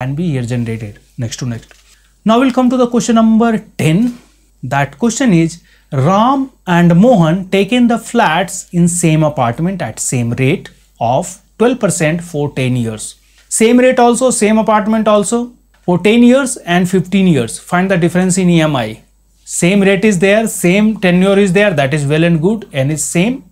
can be here generated next to next. Now we'll come to the question number 10. That question is Ram and Mohan taken the flats in same apartment at same rate of 12% for 10 years. Same rate also, same apartment also for 10 years and 15 years. Find the difference in EMI. Same rate is there, same tenure is there, that is well and good and is same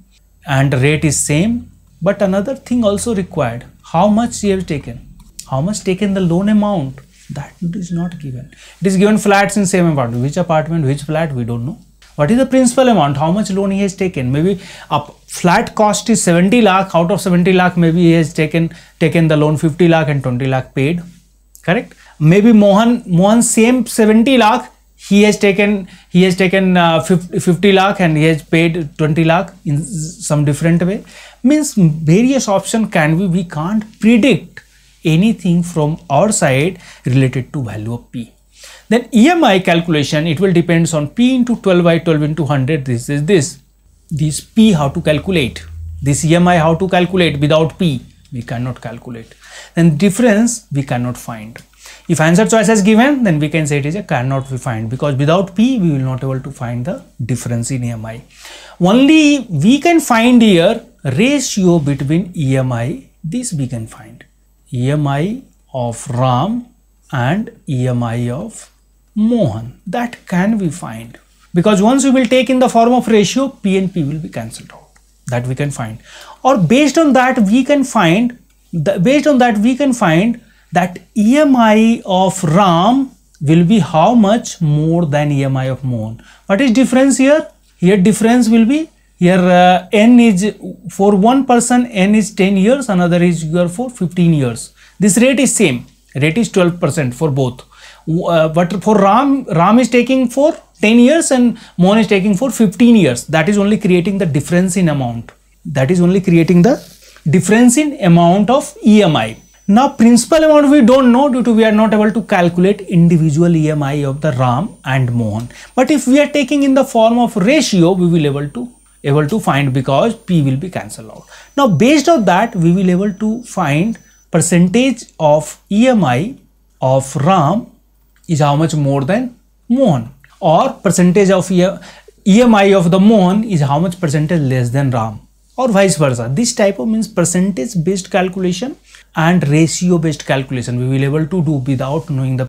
and rate is same. But another thing also required, how much you have taken, how much taken the loan amount, that is not given. It is given flats in same apartment, which apartment, which flat, we don't know. What is the principal amount, how much loan he has taken, maybe a flat cost is 70 lakh, out of 70 lakh maybe he has taken, taken the loan 50 lakh and 20 lakh paid, correct? Maybe Mohan, Mohan same 70 lakh, he has taken he has taken uh, 50, 50 lakh and he has paid 20 lakh in some different way. Means various option can be we can't predict anything from our side related to value of p. Then emi calculation it will depends on p into 12 by 12 into 100 this is this. This p how to calculate? This emi how to calculate? Without p we cannot calculate. Then difference we cannot find. If answer choice is given, then we can say it is a cannot be find because without P, we will not able to find the difference in EMI. Only we can find here ratio between EMI, this we can find. EMI of Ram and EMI of Mohan. That can we find because once we will take in the form of ratio, P and P will be cancelled out. That we can find. Or based on that, we can find, the, based on that, we can find that EMI of Ram will be how much more than EMI of Mohan. What is difference here? Here difference will be here uh, n is for one person n is 10 years another is here for 15 years. This rate is same. Rate is 12 percent for both. Uh, but for ram ram is taking for 10 years and Mohan is taking for 15 years. That is only creating the difference in amount. That is only creating the difference in amount of emi now principal amount we don't know due to we are not able to calculate individual EMI of the RAM and Mohan. But if we are taking in the form of ratio, we will able to able to find because P will be cancelled out. Now based on that, we will able to find percentage of EMI of RAM is how much more than Mohan or percentage of EMI of the Mohan is how much percentage less than RAM or vice versa. This type of means percentage based calculation and ratio based calculation we will able to do without knowing the